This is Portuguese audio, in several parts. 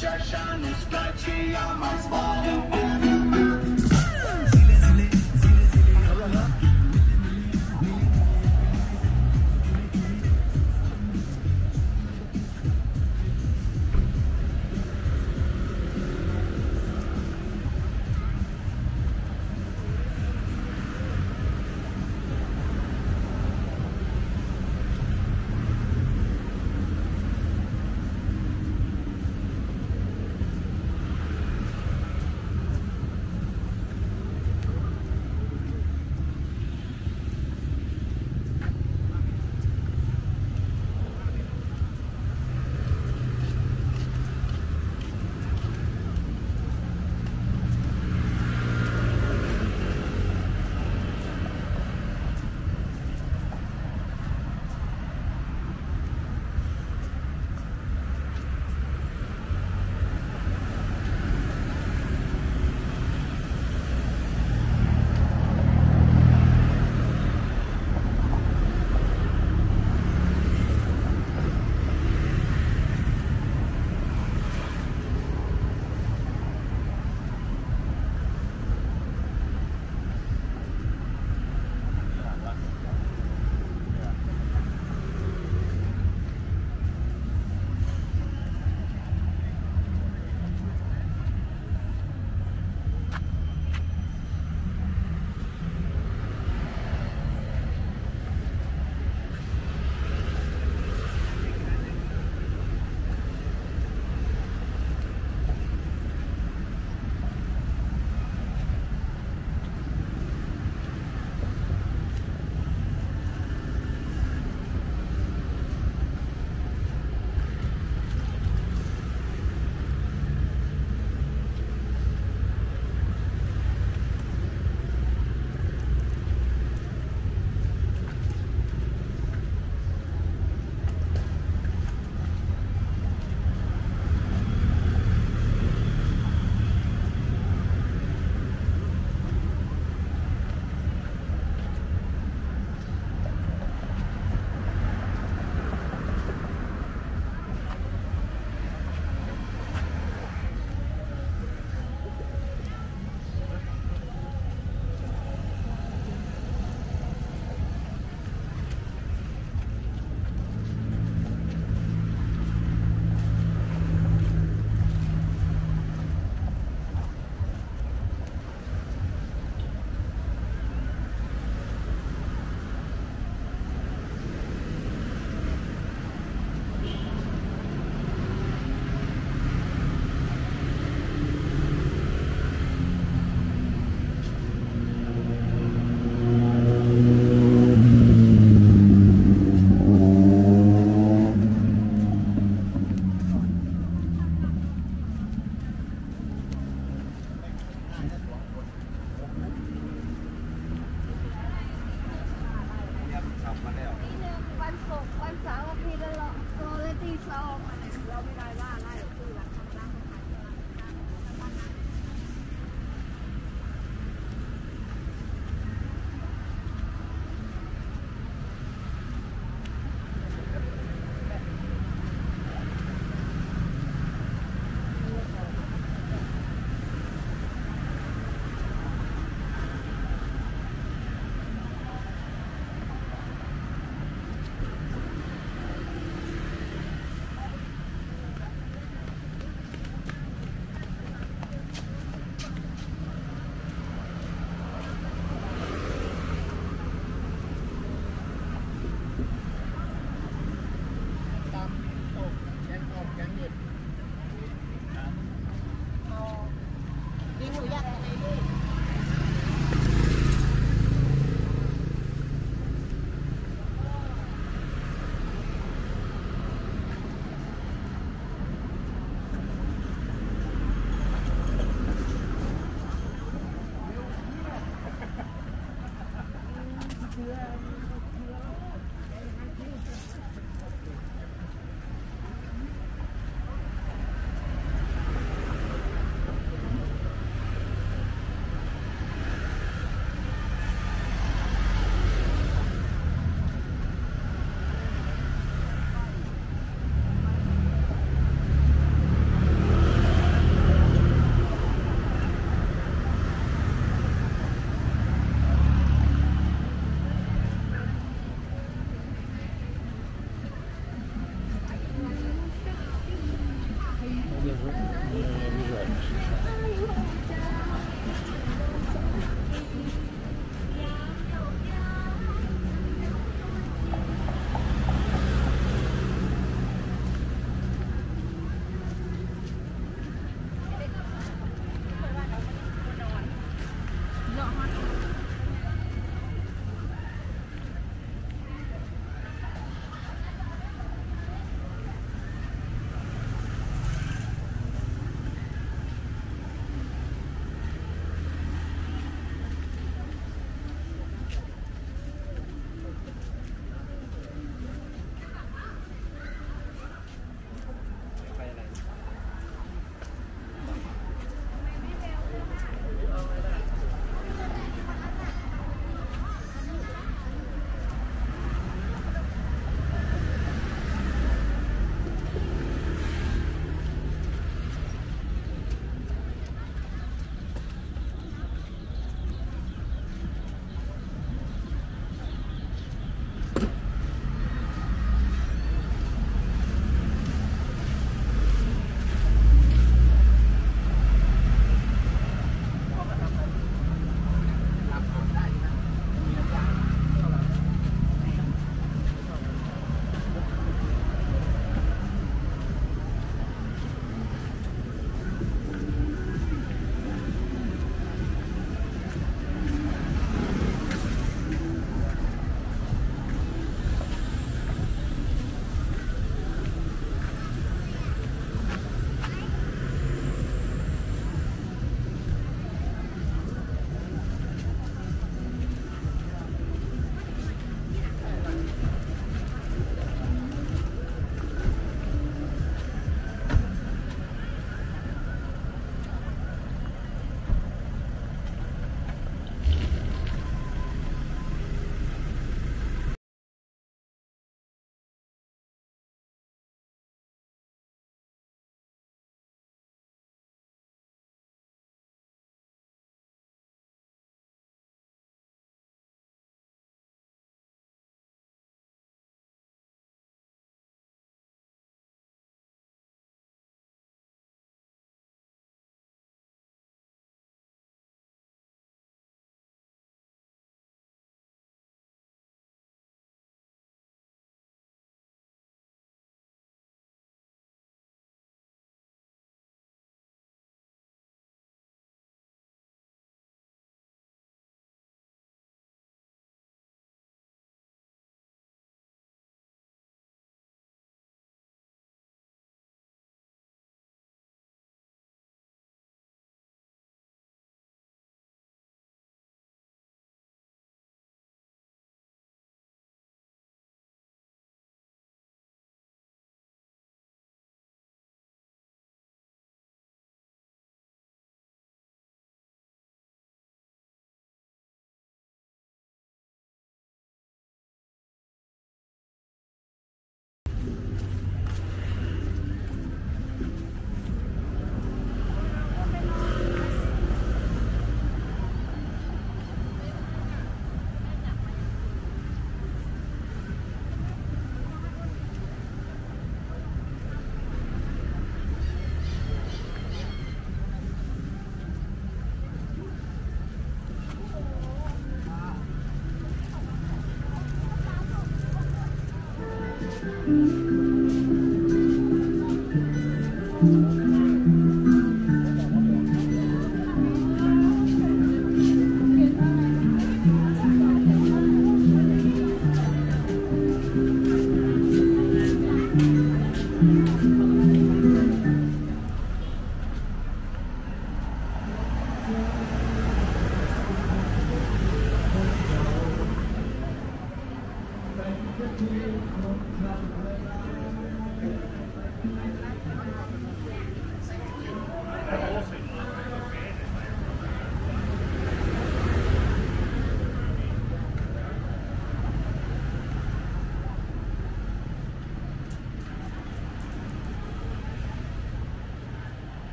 Darknicia și nu-ți place ea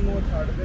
É more hard.